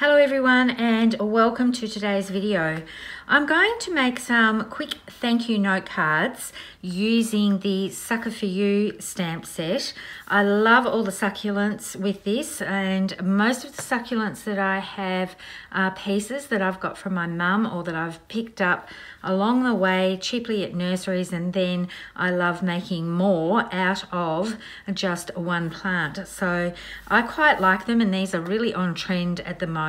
Hello everyone and welcome to today's video. I'm going to make some quick thank you note cards using the Succa For You stamp set. I love all the succulents with this and most of the succulents that I have are pieces that I've got from my mum or that I've picked up along the way cheaply at nurseries and then I love making more out of just one plant. So I quite like them and these are really on trend at the moment.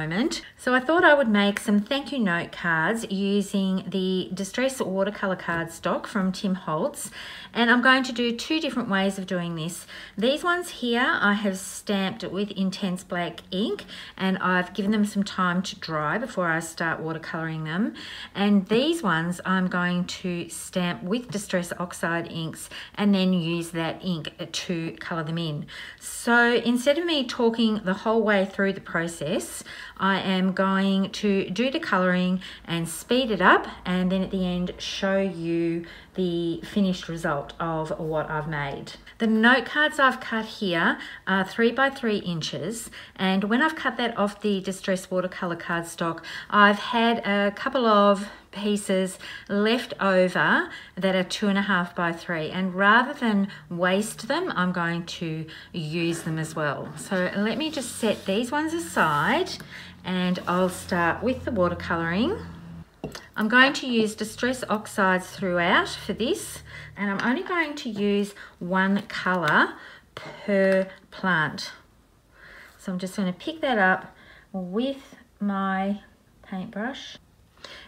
So I thought I would make some thank you note cards using the Distress watercolor card stock from Tim Holtz and I'm going to do two different ways of doing this. These ones here I have stamped with intense black ink and I've given them some time to dry before I start watercoloring them and these ones I'm going to stamp with Distress Oxide inks and then use that ink to colour them in. So instead of me talking the whole way through the process I am going to do the colouring and speed it up and then at the end show you the finished result of what I've made. The note cards I've cut here are three by three inches and when I've cut that off the Distress watercolour cardstock I've had a couple of pieces left over that are two and a half by three and rather than waste them I'm going to use them as well so let me just set these ones aside and I'll start with the watercolouring I'm going to use Distress Oxides throughout for this and I'm only going to use one colour per plant. So I'm just going to pick that up with my paintbrush.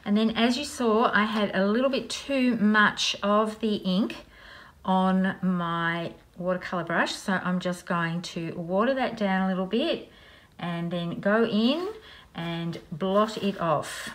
And then as you saw, I had a little bit too much of the ink on my watercolor brush. So I'm just going to water that down a little bit and then go in and blot it off.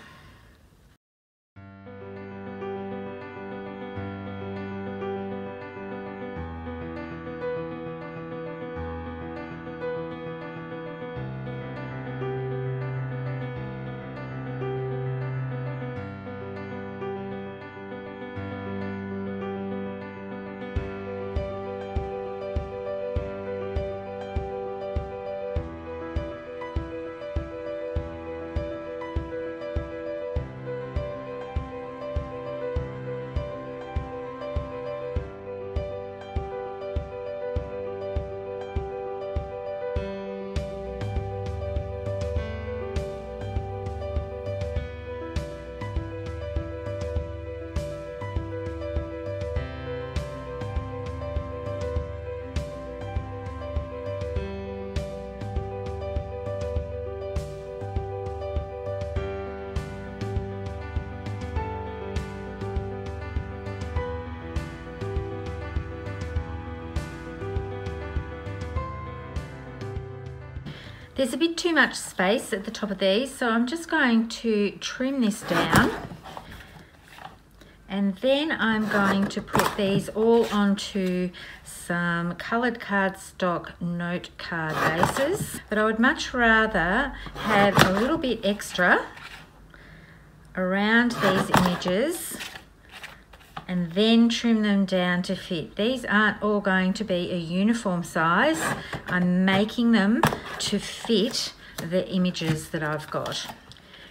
There's a bit too much space at the top of these, so I'm just going to trim this down. And then I'm going to put these all onto some coloured cardstock note card bases. But I would much rather have a little bit extra around these images and then trim them down to fit. These aren't all going to be a uniform size. I'm making them to fit the images that I've got.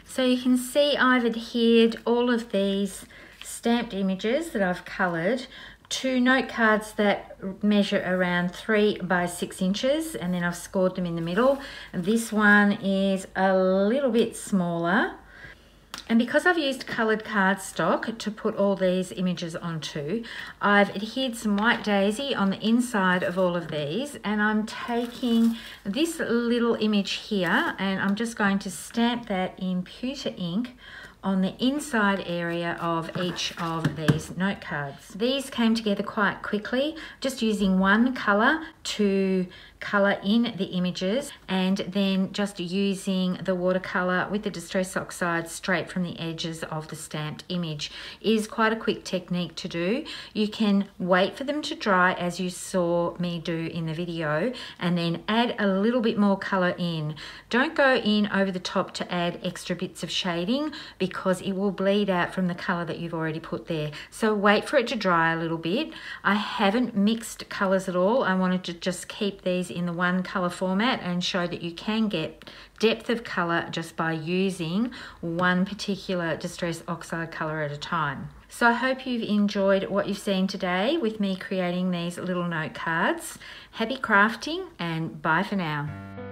So you can see I've adhered all of these stamped images that I've coloured to note cards that measure around three by six inches and then I've scored them in the middle. This one is a little bit smaller and because I've used coloured cardstock to put all these images onto, I've adhered some white daisy on the inside of all of these and I'm taking this little image here and I'm just going to stamp that in pewter ink on the inside area of each of these note cards. These came together quite quickly, just using one colour to colour in the images and then just using the watercolour with the Distress Oxide straight from the edges of the stamped image is quite a quick technique to do. You can wait for them to dry as you saw me do in the video and then add a little bit more colour in. Don't go in over the top to add extra bits of shading because because it will bleed out from the colour that you've already put there. So wait for it to dry a little bit. I haven't mixed colours at all. I wanted to just keep these in the one colour format and show that you can get depth of colour just by using one particular Distress Oxide colour at a time. So I hope you've enjoyed what you've seen today with me creating these little note cards. Happy crafting and bye for now.